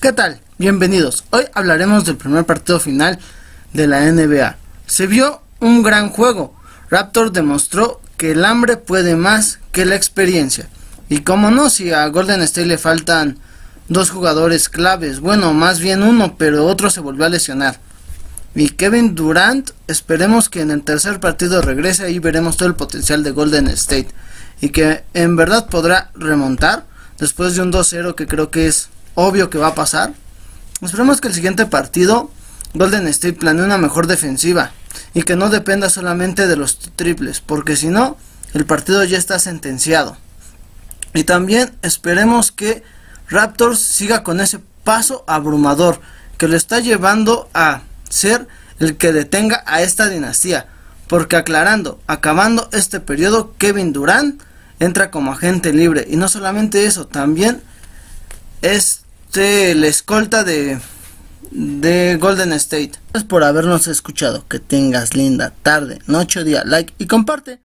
¿Qué tal? Bienvenidos. Hoy hablaremos del primer partido final de la NBA. Se vio un gran juego. Raptor demostró que el hambre puede más que la experiencia. Y como no, si a Golden State le faltan dos jugadores claves, bueno, más bien uno, pero otro se volvió a lesionar. Y Kevin Durant, esperemos que en el tercer partido regrese y veremos todo el potencial de Golden State. Y que en verdad podrá remontar después de un 2-0 que creo que es obvio que va a pasar. Esperemos que el siguiente partido Golden State planee una mejor defensiva y que no dependa solamente de los triples, porque si no, el partido ya está sentenciado. Y también esperemos que Raptors siga con ese paso abrumador que lo está llevando a ser el que detenga a esta dinastía. Porque aclarando, acabando este periodo, Kevin Durant entra como agente libre. Y no solamente eso, también este, la escolta de, de Golden State. Gracias por habernos escuchado. Que tengas linda tarde, noche o día. Like y comparte.